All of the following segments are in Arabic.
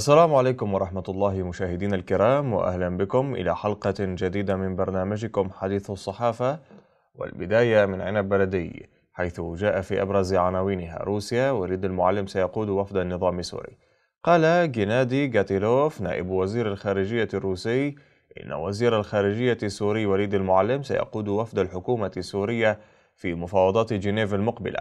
السلام عليكم ورحمة الله مشاهدينا الكرام وأهلا بكم إلى حلقة جديدة من برنامجكم حديث الصحافة والبداية من عنب بلدي حيث جاء في أبرز عناوينها روسيا وريد المعلم سيقود وفد النظام السوري. قال جينادي جاتيلوف نائب وزير الخارجية الروسي إن وزير الخارجية السوري وليد المعلم سيقود وفد الحكومة السورية في مفاوضات جنيف المقبلة.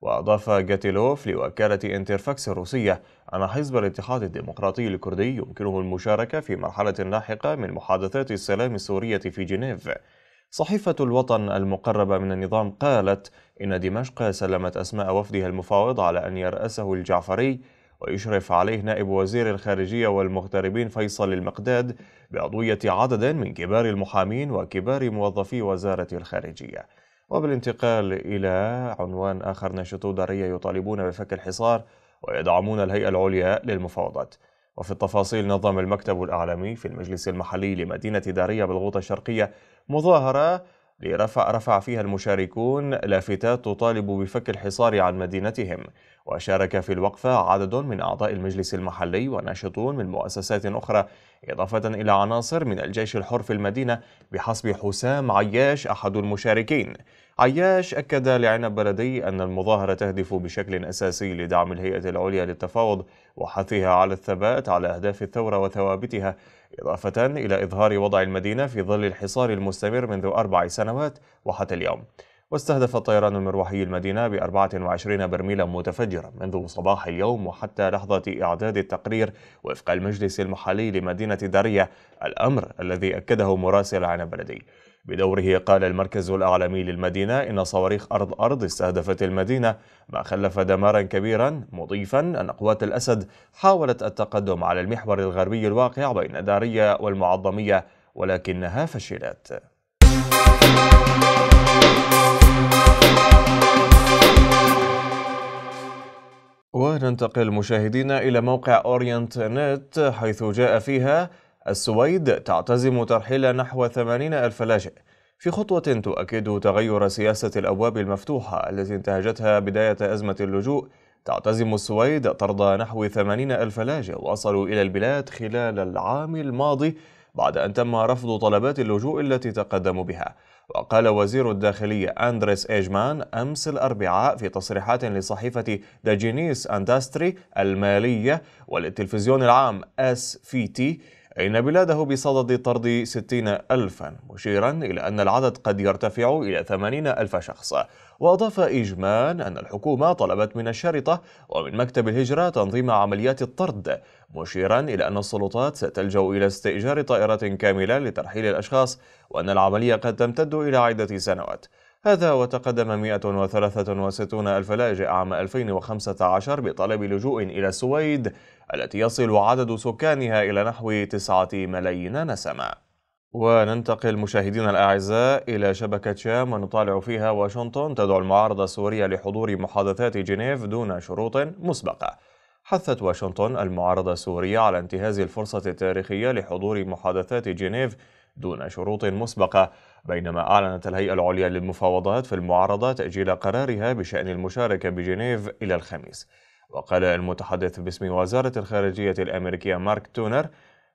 وأضاف جاتيلوف لوكالة إنترفاكس الروسية أن حزب الاتحاد الديمقراطي الكردي يمكنه المشاركة في مرحلة لاحقة من محادثات السلام السورية في جنيف. صحيفة الوطن المقربة من النظام قالت إن دمشق سلمت أسماء وفدها المفاوض على أن يرأسه الجعفري ويشرف عليه نائب وزير الخارجية والمغتربين فيصل المقداد بعضوية عدد من كبار المحامين وكبار موظفي وزارة الخارجية. وبالانتقال إلى عنوان آخر ناشطو دارية يطالبون بفك الحصار ويدعمون الهيئة العليا للمفاوضات. وفي التفاصيل نظم المكتب الأعلامي في المجلس المحلي لمدينة دارية بالغوطة الشرقية مظاهرة لرفع رفع فيها المشاركون لافتات تطالب بفك الحصار عن مدينتهم. وشارك في الوقفة عدد من أعضاء المجلس المحلي وناشطون من مؤسسات أخرى إضافة إلى عناصر من الجيش الحر في المدينة بحسب حسام عياش أحد المشاركين. عياش أكد لعنب بلدي أن المظاهرة تهدف بشكل أساسي لدعم الهيئة العليا للتفاوض وحثها على الثبات على أهداف الثورة وثوابتها إضافة إلى إظهار وضع المدينة في ظل الحصار المستمر منذ أربع سنوات وحتى اليوم. واستهدف الطيران المروحي المدينة ب 24 برميلا متفجرا منذ صباح اليوم وحتى لحظة إعداد التقرير وفق المجلس المحلي لمدينة دارية الأمر الذي أكده مراسل عن بلدي. بدوره قال المركز الأعلامي للمدينة إن صواريخ أرض أرض استهدفت المدينة ما خلف دمارا كبيرا مضيفا أن قوات الأسد حاولت التقدم على المحور الغربي الواقع بين دارية والمعظمية ولكنها فشلت. وننتقل مشاهدينا إلى موقع أورينت نت حيث جاء فيها السويد تعتزم ترحيل نحو 80 ألف لاجئ. في خطوة تؤكد تغير سياسة الأبواب المفتوحة التي انتهجتها بداية أزمة اللجوء. تعتزم السويد طرد نحو 80 ألف لاجئ وصلوا إلى البلاد خلال العام الماضي بعد أن تم رفض طلبات اللجوء التي تقدموا بها. وقال وزير الداخلية أندريس إيجمان أمس الأربعاء في تصريحات لصحيفة داجينز إندستري المالية والتلفزيون العام SVT إن بلاده بصدد طرد 60 ألفا مشيرا إلى أن العدد قد يرتفع إلى 80 ألف شخص. وأضاف إجمان أن الحكومة طلبت من الشرطة ومن مكتب الهجرة تنظيم عمليات الطرد مشيرا إلى أن السلطات ستلجأ إلى استئجار طائرة كاملة لترحيل الأشخاص وأن العملية قد تمتد إلى عدة سنوات. هذا وتقدم 163 ألف لاجئ عام 2015 بطلب لجوء إلى السويد التي يصل عدد سكانها إلى نحو 9 ملايين نسمة. وننتقل مشاهدينا الأعزاء إلى شبكة شام ونطالع فيها واشنطن تدعو المعارضة السورية لحضور محادثات جنيف دون شروط مسبقة. حثت واشنطن المعارضة السورية على انتهاز الفرصة التاريخية لحضور محادثات جنيف دون شروط مسبقة بينما أعلنت الهيئة العليا للمفاوضات في المعارضة تأجيل قرارها بشأن المشاركة بجنيف إلى الخميس. وقال المتحدث باسم وزارة الخارجية الأمريكية مارك تونر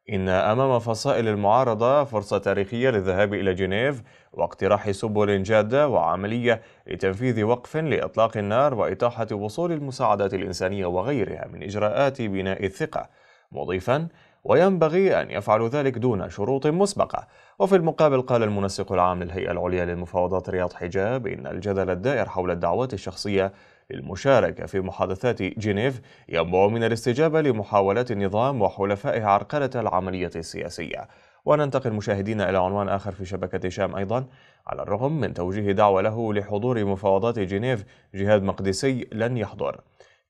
إن أمام فصائل المعارضة فرصة تاريخية للذهاب إلى جنيف واقتراح سبل جادة وعملية لتنفيذ وقف لإطلاق النار وإتاحة وصول المساعدات الإنسانية وغيرها من إجراءات بناء الثقة. مضيفا وينبغي أن يفعلوا ذلك دون شروط مسبقة. وفي المقابل قال المنسق العام للهيئة العليا للمفاوضات رياض حجاب إن الجدل الدائر حول الدعوات الشخصية للمشاركة في محادثات جنيف ينبع من الاستجابة لمحاولات النظام وحلفائه عرقلة العملية السياسية. وننتقل مشاهدينا إلى عنوان آخر في شبكة شام أيضا. على الرغم من توجيه دعوة له لحضور مفاوضات جنيف جهاد مقدسي لن يحضر.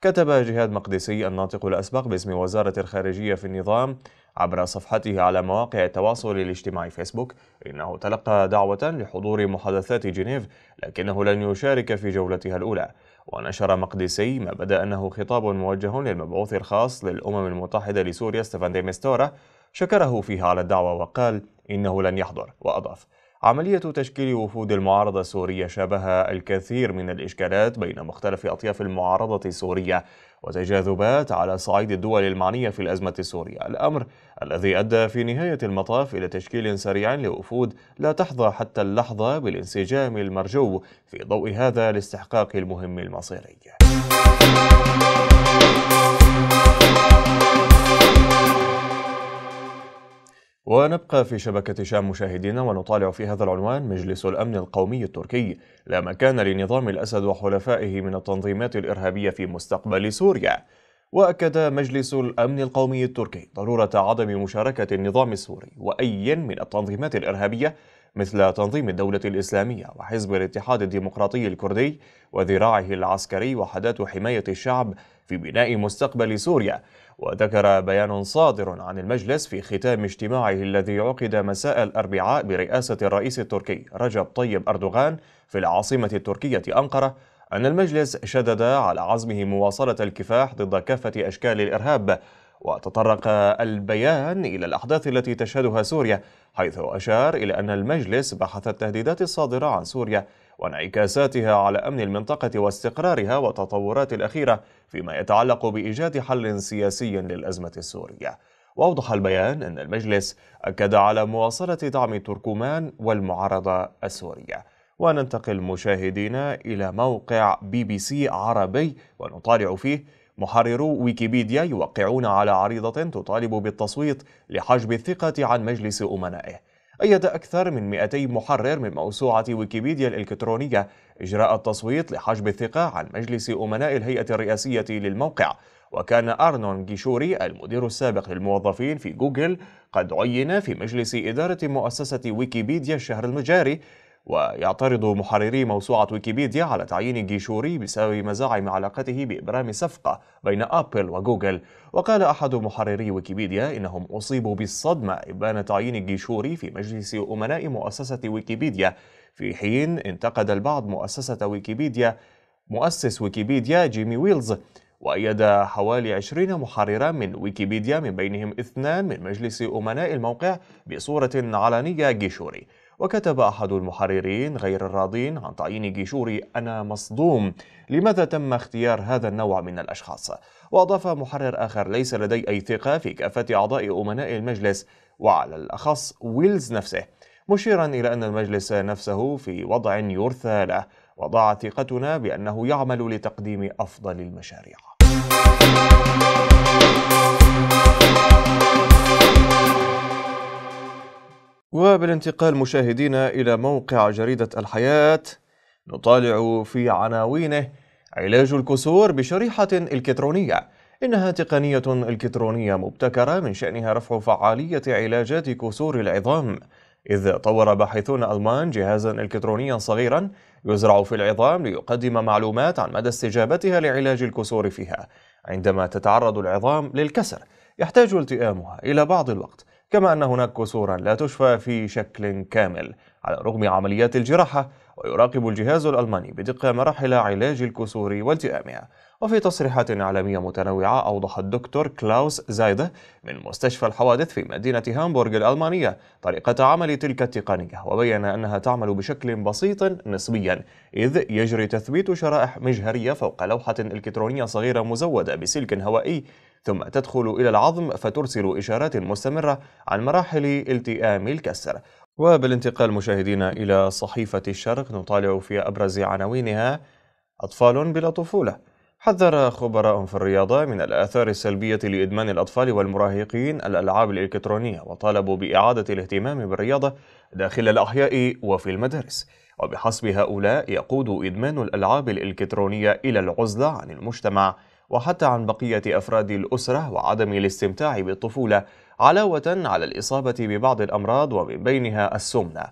كتب جهاد مقدسي الناطق الأسبق باسم وزارة الخارجية في النظام عبر صفحته على مواقع التواصل الاجتماعي فيسبوك. إنه تلقى دعوة لحضور محادثات جنيف لكنه لن يشارك في جولتها الأولى. ونشر مقدسي ما بدأ أنه خطاب موجه للمبعوث الخاص للأمم المتحدة لسوريا ستيفان دي ميستورا شكره فيها على الدعوة وقال إنه لن يحضر وأضاف عملية تشكيل وفود المعارضة السورية شابه الكثير من الإشكالات بين مختلف أطياف المعارضة السورية وتجاذبات على صعيد الدول المعنية في الأزمة السورية. الأمر الذي أدى في نهاية المطاف إلى تشكيل سريع لوفود لا تحظى حتى اللحظة بالانسجام المرجو في ضوء هذا الاستحقاق المهم المصيري. ونبقى في شبكة شام مشاهدينا ونطالع في هذا العنوان مجلس الأمن القومي التركي. لا مكان لنظام الأسد وحلفائه من التنظيمات الإرهابية في مستقبل سوريا. وأكد مجلس الأمن القومي التركي ضرورة عدم مشاركة النظام السوري وأي من التنظيمات الإرهابية مثل تنظيم الدولة الإسلامية وحزب الاتحاد الديمقراطي الكردي وذراعه العسكري وحدات حماية الشعب في بناء مستقبل سوريا. وذكر بيان صادر عن المجلس في ختام اجتماعه الذي عقد مساء الأربعاء برئاسة الرئيس التركي رجب طيب أردوغان في العاصمة التركية أنقرة أن المجلس شدد على عزمه مواصلة الكفاح ضد كافة أشكال الإرهاب وتطرق البيان إلى الأحداث التي تشهدها سوريا حيث أشار إلى أن المجلس بحث التهديدات الصادرة عن سوريا وانعكاساتها على أمن المنطقة واستقرارها والتطورات الأخيرة فيما يتعلق بإيجاد حل سياسي للأزمة السورية. وأوضح البيان أن المجلس أكد على مواصلة دعم تركمان والمعارضة السورية. وننتقل مشاهدينا إلى موقع بي بي سي عربي ونطالع فيه محررو ويكيبيديا يوقعون على عريضة تطالب بالتصويت لحجب الثقة عن مجلس أمنائه. أيد أكثر من 200 محرر من موسوعة ويكيبيديا الإلكترونية إجراء التصويت لحجب الثقة عن مجلس أمناء الهيئة الرئاسية للموقع. وكان أرنون جيشوري المدير السابق للموظفين في جوجل قد عين في مجلس إدارة مؤسسة ويكيبيديا الشهر الجاري ويعترض محرري موسوعة ويكيبيديا على تعيين جيشوري بسبب مزاعم علاقته بإبرام صفقة بين أبل وجوجل. وقال أحد محرري ويكيبيديا إنهم أصيبوا بالصدمة إبان تعيين جيشوري في مجلس أمناء مؤسسة ويكيبيديا. في حين انتقد البعض مؤسسة ويكيبيديا مؤسس ويكيبيديا جيمي ويلز وأيد حوالي 20 محررا من ويكيبيديا من بينهم اثنان من مجلس أمناء الموقع بصورة علنية جيشوري. وكتب أحد المحررين غير الراضين عن تعيين جيشوري أنا مصدوم. لماذا تم اختيار هذا النوع من الأشخاص؟ وأضاف محرر آخر ليس لدي أي ثقة في كافة أعضاء أمناء المجلس وعلى الأخص ويلز نفسه مشيرا إلى أن المجلس نفسه في وضع يرثى له. وضاعت ثقتنا بأنه يعمل لتقديم أفضل المشاريع. وبالانتقال مشاهدينا إلى موقع جريدة الحياة نطالع في عناوينه علاج الكسور بشريحة إلكترونية. إنها تقنية إلكترونية مبتكرة من شأنها رفع فعالية علاجات كسور العظام. إذ طور باحثون ألمان جهازا إلكترونيا صغيرا يزرع في العظام ليقدم معلومات عن مدى استجابتها لعلاج الكسور فيها. عندما تتعرض العظام للكسر يحتاج التئامها إلى بعض الوقت. كما أن هناك كسورا لا تشفى في شكل كامل. على رغم عمليات الجراحة ويراقب الجهاز الألماني بدقة مراحل علاج الكسور والتئامها وفي تصريحات إعلامية متنوعة أوضح الدكتور كلاوس زايده من مستشفى الحوادث في مدينة هامبورغ الألمانية طريقة عمل تلك التقنية وبين أنها تعمل بشكل بسيط نسبيا إذ يجري تثبيت شرائح مجهرية فوق لوحة إلكترونية صغيرة مزودة بسلك هوائي ثم تدخل إلى العظم فترسل إشارات مستمرة عن مراحل التئام الكسر. وبالانتقال مشاهدينا إلى صحيفة الشرق نطالع في أبرز عناوينها أطفال بلا طفولة. حذر خبراء في الرياضة من الآثار السلبية لإدمان الأطفال والمراهقين الألعاب الإلكترونية وطالبوا بإعادة الاهتمام بالرياضة داخل الأحياء وفي المدارس. وبحسب هؤلاء يقود إدمان الألعاب الإلكترونية إلى العزلة عن المجتمع. وحتى عن بقية أفراد الأسرة وعدم الاستمتاع بالطفولة علاوة على الإصابة ببعض الأمراض ومن بينها السمنة.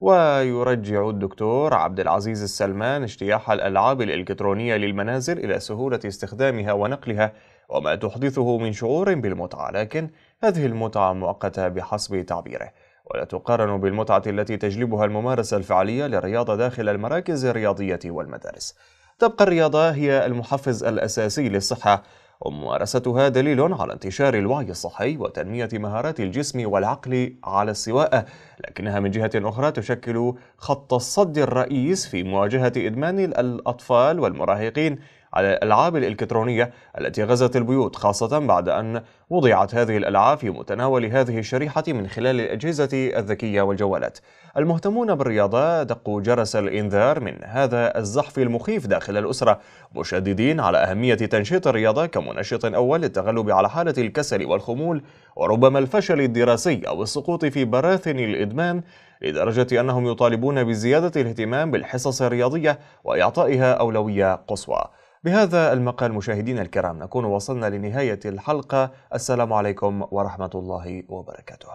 ويرجع الدكتور عبد العزيز السلمان اجتياح الألعاب الإلكترونية للمنازل إلى سهولة استخدامها ونقلها وما تحدثه من شعور بالمتعة لكن هذه المتعة مؤقتة بحسب تعبيره. ولا تقارن بالمتعة التي تجلبها الممارسة الفعلية للرياضة داخل المراكز الرياضية والمدارس. تبقى الرياضة هي المحفز الأساسي للصحة. وممارستها دليل على انتشار الوعي الصحي وتنمية مهارات الجسم والعقل على السواء لكنها من جهة أخرى تشكل خط الصد الرئيس في مواجهة إدمان الأطفال والمراهقين على الألعاب الإلكترونية التي غزت البيوت خاصة بعد أن وضعت هذه الألعاب في متناول هذه الشريحة من خلال الأجهزة الذكية والجوالات. المهتمون بالرياضة دقوا جرس الإنذار من هذا الزحف المخيف داخل الأسرة مشددين على أهمية تنشيط الرياضة كمنشط أول للتغلب على حالة الكسل والخمول وربما الفشل الدراسي أو السقوط في براثن الإدمان لدرجة أنهم يطالبون بزيادة الاهتمام بالحصص الرياضية وإعطائها أولوية قصوى. بهذا المقال مشاهدينا الكرام نكون وصلنا لنهاية الحلقة. السلام عليكم ورحمة الله وبركاته.